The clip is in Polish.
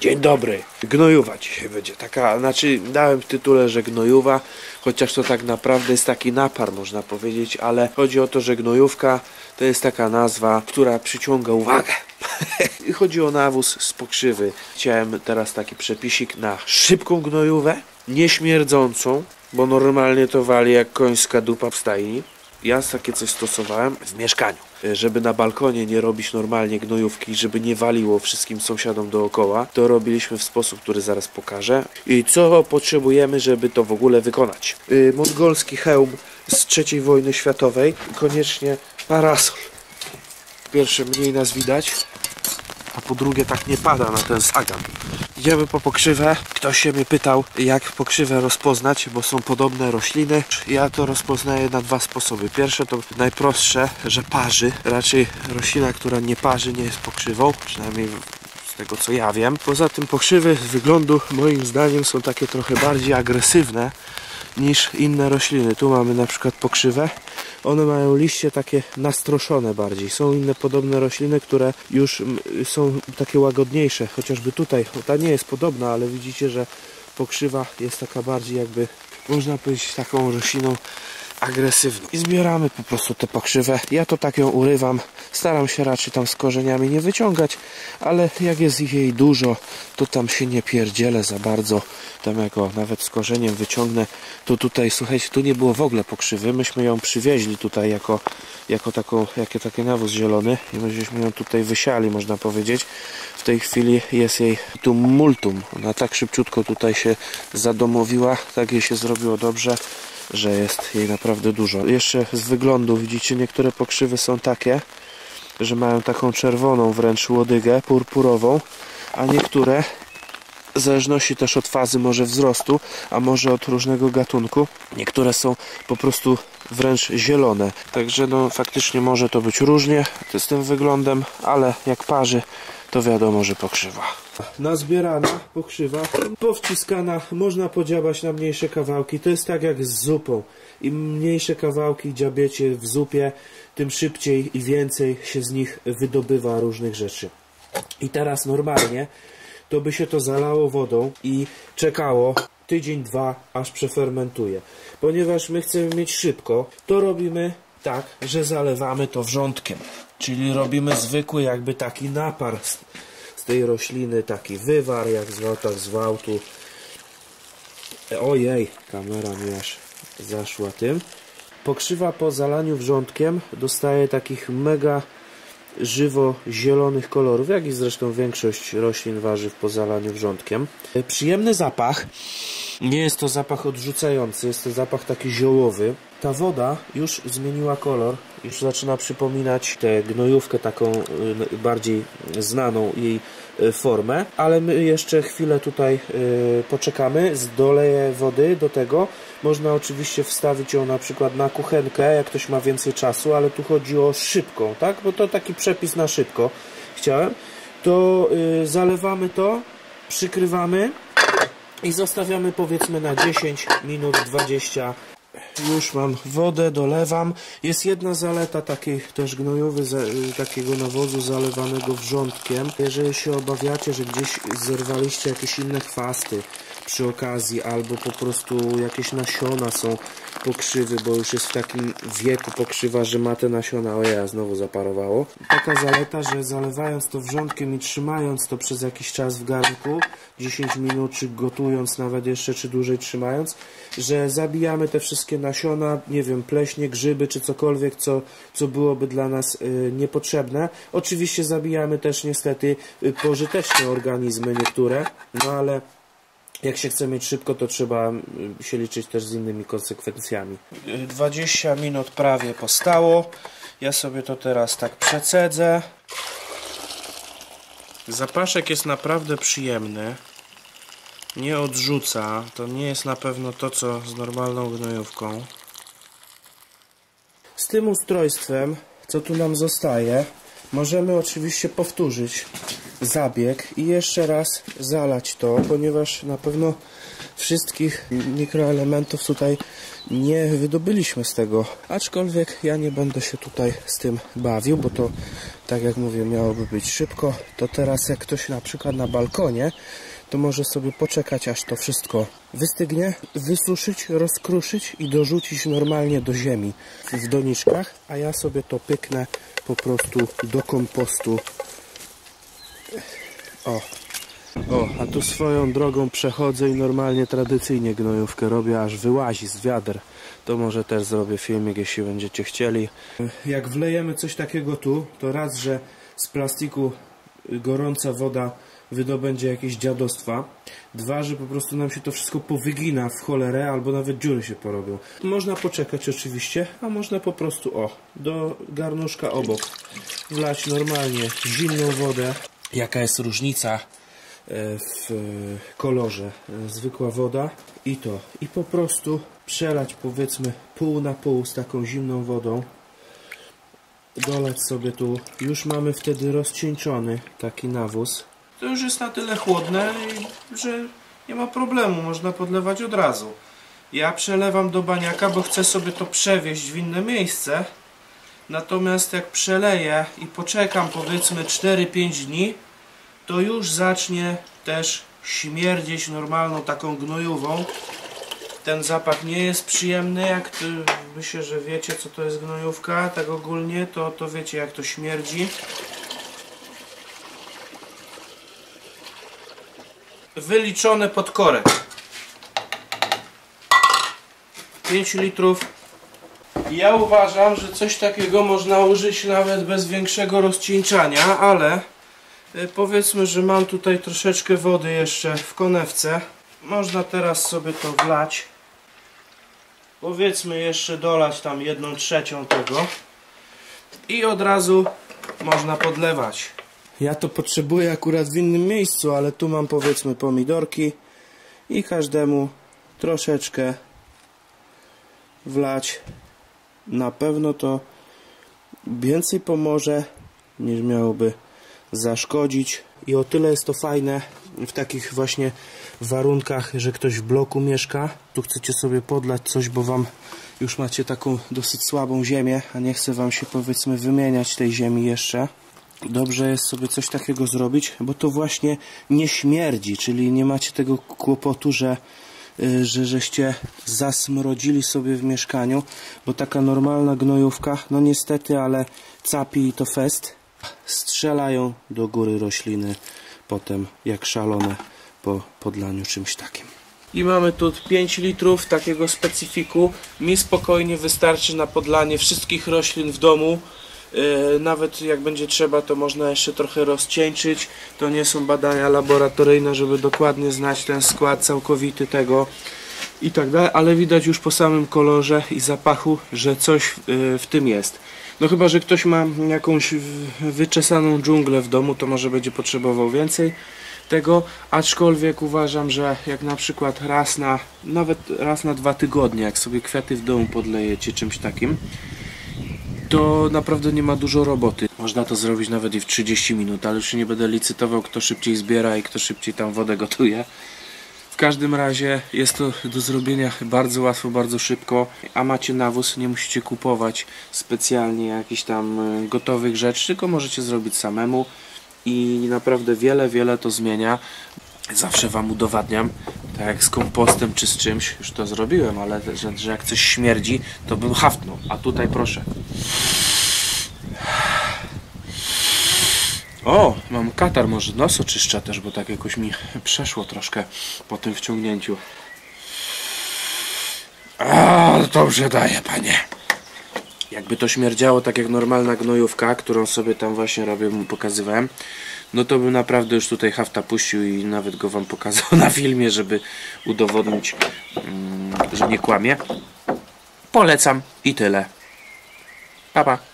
Dzień dobry. Gnojuwa dzisiaj będzie. Taka, znaczy dałem w tytule, że gnojuwa, chociaż to tak naprawdę jest taki napar, można powiedzieć, ale chodzi o to, że gnojówka to jest taka nazwa, która przyciąga uwagę. I chodzi o nawóz z pokrzywy. Chciałem teraz taki przepisik na szybką gnojówę, nieśmierdzącą, bo normalnie to wali jak końska dupa w stajni. Ja takie coś stosowałem w mieszkaniu, żeby na balkonie nie robić normalnie gnojówki, żeby nie waliło wszystkim sąsiadom dookoła. To robiliśmy w sposób, który zaraz pokażę. I co potrzebujemy, żeby to w ogóle wykonać? Yy, mongolski hełm z III wojny światowej, koniecznie parasol. Pierwsze mniej nas widać, a po drugie tak nie pada na ten sagan. Idziemy po pokrzywę. Ktoś się mnie pytał, jak pokrzywę rozpoznać, bo są podobne rośliny. Ja to rozpoznaję na dwa sposoby. Pierwsze to najprostsze, że parzy. Raczej roślina, która nie parzy, nie jest pokrzywą, przynajmniej z tego co ja wiem. Poza tym pokrzywy z wyglądu moim zdaniem są takie trochę bardziej agresywne niż inne rośliny. Tu mamy na przykład pokrzywę. One mają liście takie nastroszone bardziej. Są inne podobne rośliny, które już mm, są takie łagodniejsze. Chociażby tutaj, ta nie jest podobna, ale widzicie, że pokrzywa jest taka bardziej jakby, można powiedzieć, taką rośliną agresywną. I zbieramy po prostu tę pokrzywę. Ja to tak ją urywam. Staram się raczej tam z korzeniami nie wyciągać, ale jak jest ich jej dużo, to tam się nie pierdzielę za bardzo. Tam jako nawet z korzeniem wyciągnę, to tutaj, słuchajcie, tu nie było w ogóle pokrzywy. Myśmy ją przywieźli tutaj jako, jako taką, jakie taki nawóz zielony i myśmy ją tutaj wysiali, można powiedzieć. W tej chwili jest jej tu multum. Ona tak szybciutko tutaj się zadomowiła, tak jej się zrobiło dobrze że jest jej naprawdę dużo. Jeszcze z wyglądu widzicie, niektóre pokrzywy są takie, że mają taką czerwoną wręcz łodygę, purpurową, a niektóre w zależności też od fazy może wzrostu, a może od różnego gatunku. Niektóre są po prostu wręcz zielone. Także no faktycznie może to być różnie z tym wyglądem, ale jak parzy to wiadomo, że pokrzywa. Nazbierana pokrzywa, powciskana, można podziałać na mniejsze kawałki. To jest tak jak z zupą. Im mniejsze kawałki dziabiecie w zupie, tym szybciej i więcej się z nich wydobywa różnych rzeczy. I teraz normalnie to by się to zalało wodą i czekało tydzień, dwa, aż przefermentuje. Ponieważ my chcemy mieć szybko, to robimy tak, że zalewamy to wrzątkiem. Czyli robimy zwykły jakby taki napar z, z tej rośliny, taki wywar, jak zwał, tak zwał tu. Ojej, kamera mi aż zaszła tym. Pokrzywa po zalaniu wrzątkiem dostaje takich mega żywo zielonych kolorów, jak i zresztą większość roślin warzyw po zalaniu wrzątkiem. Przyjemny zapach. Nie jest to zapach odrzucający, jest to zapach taki ziołowy. Ta woda już zmieniła kolor, już zaczyna przypominać tę gnojówkę taką y, bardziej znaną jej y, formę, ale my jeszcze chwilę tutaj y, poczekamy, doleję wody do tego. Można oczywiście wstawić ją na przykład na kuchenkę, jak ktoś ma więcej czasu, ale tu chodzi o szybką, tak? Bo to taki przepis na szybko chciałem. To zalewamy to, przykrywamy i zostawiamy powiedzmy na 10 minut 20 już mam wodę, dolewam. Jest jedna zaleta takiej też gnojowy, takiego nawozu zalewanego wrzątkiem. Jeżeli się obawiacie, że gdzieś zerwaliście jakieś inne chwasty przy okazji, albo po prostu jakieś nasiona są pokrzywy, bo już jest w takim wieku pokrzywa, że ma te nasiona, o ja znowu zaparowało. Taka zaleta, że zalewając to wrzątkiem i trzymając to przez jakiś czas w garnku, 10 minut, czy gotując nawet jeszcze, czy dłużej trzymając, że zabijamy te wszystkie nasiona, nie wiem, pleśnie, grzyby, czy cokolwiek, co, co byłoby dla nas y, niepotrzebne. Oczywiście zabijamy też niestety y, pożyteczne organizmy niektóre, no ale jak się chce mieć szybko, to trzeba y, się liczyć też z innymi konsekwencjami. 20 minut prawie postało. Ja sobie to teraz tak przecedzę. Zapaszek jest naprawdę przyjemny. Nie odrzuca. To nie jest na pewno to, co z normalną gnojówką. Z tym ustrojstwem, co tu nam zostaje, możemy oczywiście powtórzyć zabieg i jeszcze raz zalać to, ponieważ na pewno wszystkich mikroelementów tutaj nie wydobyliśmy z tego. Aczkolwiek ja nie będę się tutaj z tym bawił, bo to tak jak mówię, miałoby być szybko, to teraz jak ktoś na przykład na balkonie, to może sobie poczekać aż to wszystko wystygnie, wysuszyć, rozkruszyć i dorzucić normalnie do ziemi w doniczkach, a ja sobie to pyknę po prostu do kompostu. O, o, a tu swoją drogą przechodzę i normalnie tradycyjnie gnojówkę robię, aż wyłazi z wiader. To może też zrobię filmik, jeśli będziecie chcieli. Jak wlejemy coś takiego tu, to raz, że z plastiku gorąca woda wydobędzie jakieś dziadostwa. Dwa, że po prostu nam się to wszystko powygina w cholerę, albo nawet dziury się porobią. Można poczekać oczywiście, a można po prostu, o, do garnuszka obok wlać normalnie zimną wodę. Jaka jest różnica e, w kolorze? E, Zwykła woda i to. I po prostu przelać powiedzmy pół na pół z taką zimną wodą dolać sobie tu. Już mamy wtedy rozcieńczony taki nawóz. To już jest na tyle chłodne, że nie ma problemu, można podlewać od razu. Ja przelewam do baniaka, bo chcę sobie to przewieźć w inne miejsce. Natomiast jak przeleję i poczekam powiedzmy 4-5 dni, to już zacznie też śmierdzieć normalną taką gnojową. Ten zapach nie jest przyjemny, jak ty, myślę, że wiecie co to jest gnojówka, tak ogólnie, to, to wiecie jak to śmierdzi. Wyliczone pod korek. 5 litrów. Ja uważam, że coś takiego można użyć nawet bez większego rozcieńczania, ale y, powiedzmy, że mam tutaj troszeczkę wody jeszcze w konewce. Można teraz sobie to wlać. Powiedzmy jeszcze dolać tam jedną trzecią tego. I od razu można podlewać. Ja to potrzebuję akurat w innym miejscu, ale tu mam powiedzmy pomidorki i każdemu troszeczkę wlać. Na pewno to więcej pomoże niż miałoby zaszkodzić. I o tyle jest to fajne w takich właśnie warunkach, że ktoś w bloku mieszka. Tu chcecie sobie podlać coś, bo wam już macie taką dosyć słabą ziemię, a nie chce wam się powiedzmy wymieniać tej ziemi jeszcze. Dobrze jest sobie coś takiego zrobić, bo to właśnie nie śmierdzi, czyli nie macie tego kłopotu, że że żeście zasmrodzili sobie w mieszkaniu, bo taka normalna gnojówka, no niestety, ale capi i to fest, strzelają do góry rośliny potem jak szalone po podlaniu czymś takim. I mamy tu 5 litrów takiego specyfiku. Mi spokojnie wystarczy na podlanie wszystkich roślin w domu. Yy, nawet jak będzie trzeba, to można jeszcze trochę rozcieńczyć. To nie są badania laboratoryjne, żeby dokładnie znać ten skład całkowity tego i tak dalej, ale widać już po samym kolorze i zapachu, że coś yy, w tym jest. No chyba, że ktoś ma jakąś wyczesaną dżunglę w domu, to może będzie potrzebował więcej tego, aczkolwiek uważam, że jak na przykład raz na, nawet raz na dwa tygodnie, jak sobie kwiaty w domu podlejecie czymś takim, to naprawdę nie ma dużo roboty. Można to zrobić nawet i w 30 minut, ale już nie będę licytował, kto szybciej zbiera i kto szybciej tam wodę gotuje. W każdym razie jest to do zrobienia bardzo łatwo, bardzo szybko, a macie nawóz, nie musicie kupować specjalnie jakichś tam e, gotowych rzeczy, tylko możecie zrobić samemu i naprawdę wiele, wiele to zmienia. Zawsze Wam udowadniam, tak jak z kompostem czy z czymś, już to zrobiłem, ale że, że jak coś śmierdzi, to bym haftnął, a tutaj proszę. O, mam katar, może nos oczyszcza też, bo tak jakoś mi przeszło troszkę po tym wciągnięciu. A, dobrze daje, panie. Jakby to śmierdziało tak jak normalna gnojówka, którą sobie tam właśnie robię, mu pokazywałem, no to bym naprawdę już tutaj hafta puścił i nawet go wam pokazał na filmie, żeby udowodnić, mm, że nie kłamie. Polecam i tyle. Pa, pa.